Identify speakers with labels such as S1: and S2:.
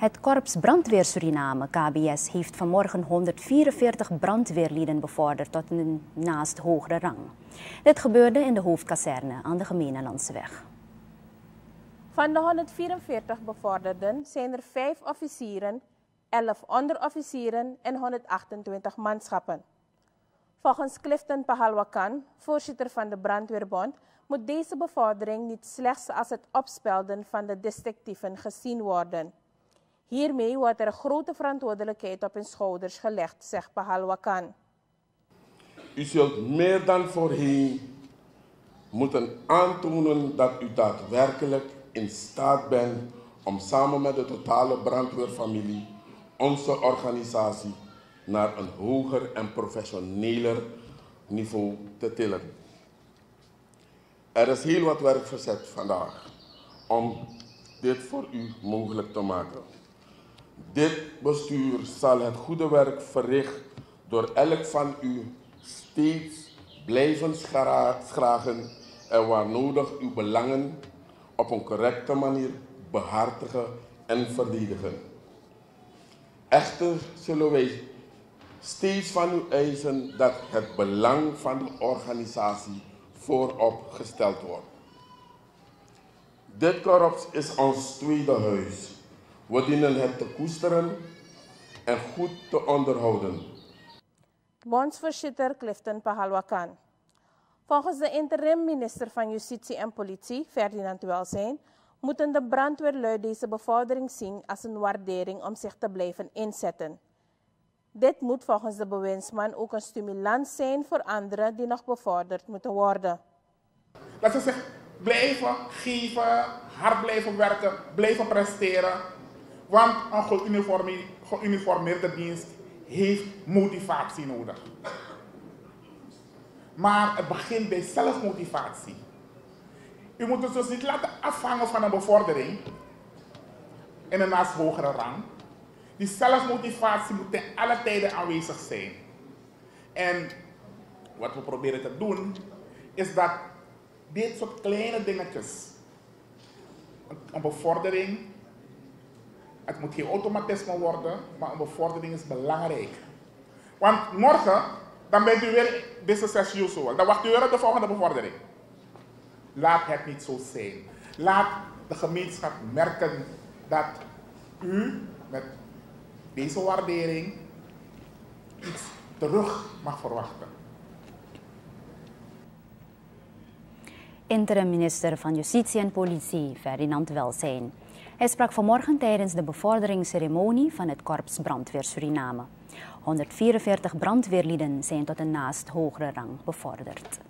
S1: Het Korps Brandweer Suriname, KBS, heeft vanmorgen 144 brandweerlieden bevorderd tot een naast hogere rang. Dit gebeurde in de hoofdkazerne aan de Gemeenelandseweg.
S2: Van de 144 bevorderden zijn er 5 officieren, 11 onderofficieren en 128 manschappen. Volgens Clifton Pahalwakan, voorzitter van de Brandweerbond, moet deze bevordering niet slechts als het opspelden van de detectieven gezien worden. Hiermee wordt er grote verantwoordelijkheid op hun schouders gelegd, zegt Pahalwakan.
S3: U zult meer dan voorheen moeten aantonen dat u daadwerkelijk in staat bent om samen met de totale brandweerfamilie onze organisatie naar een hoger en professioneler niveau te tillen. Er is heel wat werk verzet vandaag om dit voor u mogelijk te maken. Dit bestuur zal het goede werk verricht door elk van u steeds blijven schragen en waar nodig uw belangen op een correcte manier behartigen en verdedigen. Echter zullen wij steeds van u eisen dat het belang van de organisatie voorop gesteld wordt. Dit korps is ons tweede huis. We dienen het te koesteren en goed te onderhouden.
S2: Bondsvoorzitter Clifton Pahalwakan. Volgens de interim-minister van Justitie en Politie, Ferdinand Welzijn, moeten de brandweerlui deze bevordering zien als een waardering om zich te blijven inzetten. Dit moet volgens de bewindsman ook een stimulans zijn voor anderen die nog bevorderd moeten worden.
S4: Dat ze zich blijven geven, hard blijven werken, blijven presteren. Want een geuniformeerde dienst heeft motivatie nodig. Maar het begint bij zelfmotivatie. U moet het dus niet laten afhangen van een bevordering in een naast hogere rang. Die zelfmotivatie moet ten alle tijden aanwezig zijn. En wat we proberen te doen, is dat dit soort kleine dingetjes, een bevordering, het moet geen automatisme worden, maar een bevordering is belangrijk. Want morgen, dan bent u weer business as usual. Dan wacht u weer op de volgende bevordering. Laat het niet zo zijn. Laat de gemeenschap merken dat u met deze waardering iets terug mag verwachten.
S1: Interim-minister van Justitie en Politie, Ferdinand Welzijn. Hij sprak vanmorgen tijdens de bevorderingsceremonie van het Korps Brandweer Suriname. 144 brandweerlieden zijn tot een naast hogere rang bevorderd.